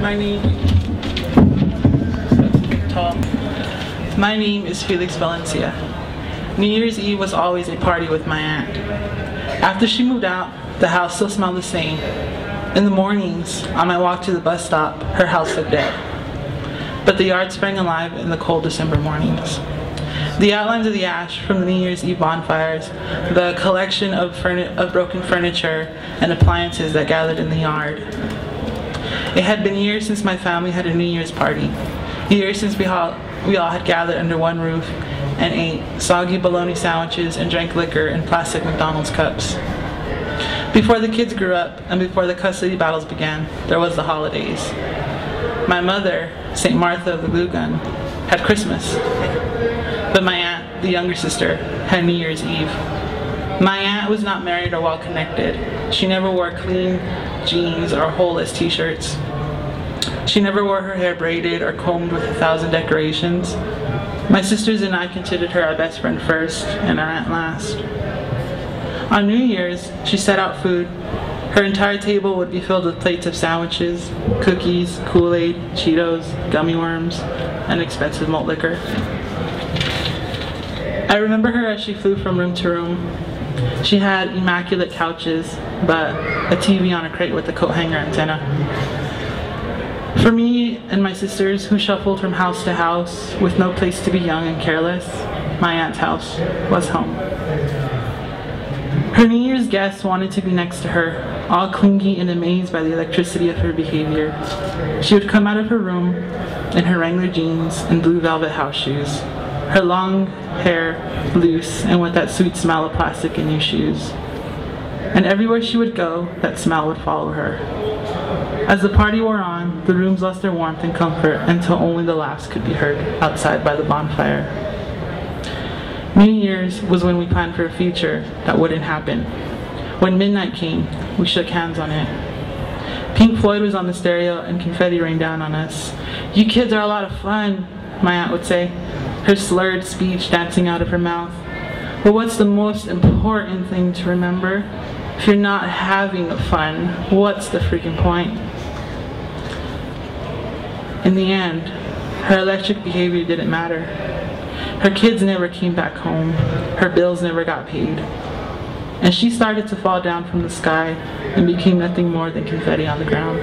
My name. Tall. My name is Felix Valencia. New Year's Eve was always a party with my aunt. After she moved out, the house still smelled the same. In the mornings, on my walk to the bus stop, her house looked dead. But the yard sprang alive in the cold December mornings. The outlines of the ash from the New Year's Eve bonfires, the collection of, of broken furniture and appliances that gathered in the yard. It had been years since my family had a New Year's party. Years since we all, we all had gathered under one roof and ate soggy bologna sandwiches and drank liquor in plastic McDonald's cups. Before the kids grew up and before the custody battles began, there was the holidays. My mother, St. Martha of the Glue Gun, had Christmas. But my aunt, the younger sister, had New Year's Eve. My aunt was not married or well connected. She never wore clean jeans or holeless t shirts. She never wore her hair braided or combed with a thousand decorations. My sisters and I considered her our best friend first and our aunt last. On New Year's, she set out food. Her entire table would be filled with plates of sandwiches, cookies, Kool Aid, Cheetos, gummy worms, and expensive malt liquor. I remember her as she flew from room to room. She had immaculate couches, but a TV on a crate with a coat hanger antenna. For me and my sisters, who shuffled from house to house with no place to be young and careless, my aunt's house was home. Her New Year's guests wanted to be next to her, all clingy and amazed by the electricity of her behavior. She would come out of her room in her Wrangler jeans and blue velvet house shoes, her long hair loose and with that sweet smell of plastic in your shoes. And everywhere she would go, that smell would follow her. As the party wore on, the rooms lost their warmth and comfort until only the laughs could be heard outside by the bonfire. New Year's was when we planned for a future that wouldn't happen. When midnight came, we shook hands on it. Pink Floyd was on the stereo and confetti rained down on us. You kids are a lot of fun, my aunt would say, her slurred speech dancing out of her mouth. But what's the most important thing to remember? If you're not having fun, what's the freaking point? In the end, her electric behavior didn't matter. Her kids never came back home. Her bills never got paid. And she started to fall down from the sky and became nothing more than confetti on the ground.